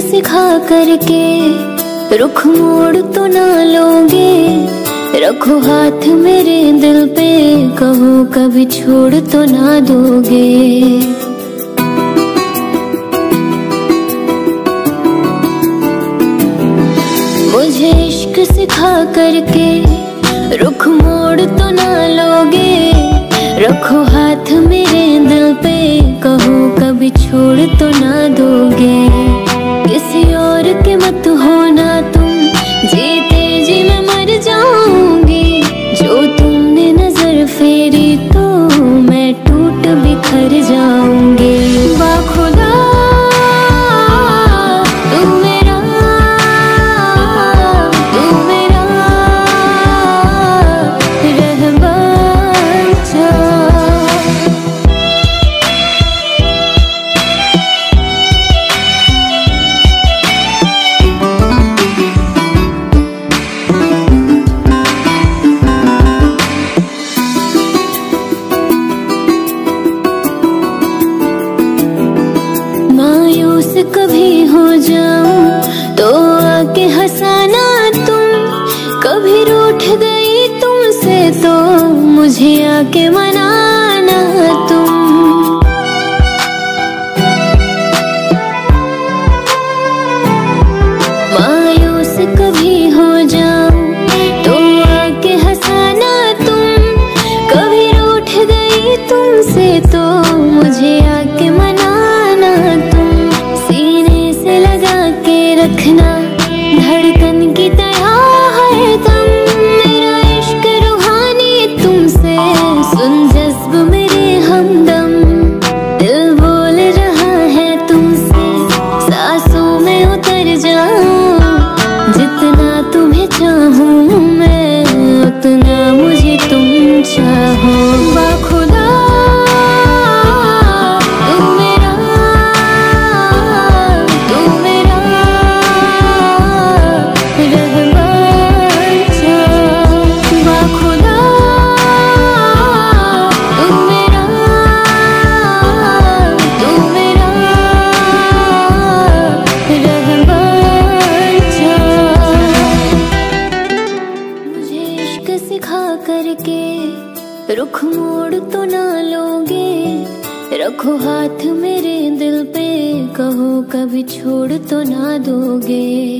सिखा करके, रुख मोड़ तो ना लोगे। रखो हाथ मेरे दिल पे, कहो कभी छोड़ तो ना दोगे। मुझे इश्क सिखा करके, रुख मोड़ तो ना लोगे। रखो हाथ मेरे दिल पे, कहो कभी हो जाऊँ तो आके हंसाना तुम। कभी रूठ गई तुमसे तो मुझे आके मनाना तुम। मायूस कभी हो जाऊँ तो आके हंसाना तुम। कभी रूठ गई तुमसे तो मुझे धड़कन की तरह है तुम मेरा तुमसे। सुन मेरे हमदम। दिल बोल रहा है तुमसे। सांसों में उतर जितना तुम्हें चाहूँ मैं, उतना मुझे तुम चाहो। करके। रुख मोड़ तो ना लोगे। रखो हाथ मेरे दिल पे। कहो कभी छोड़ तो ना दोगे।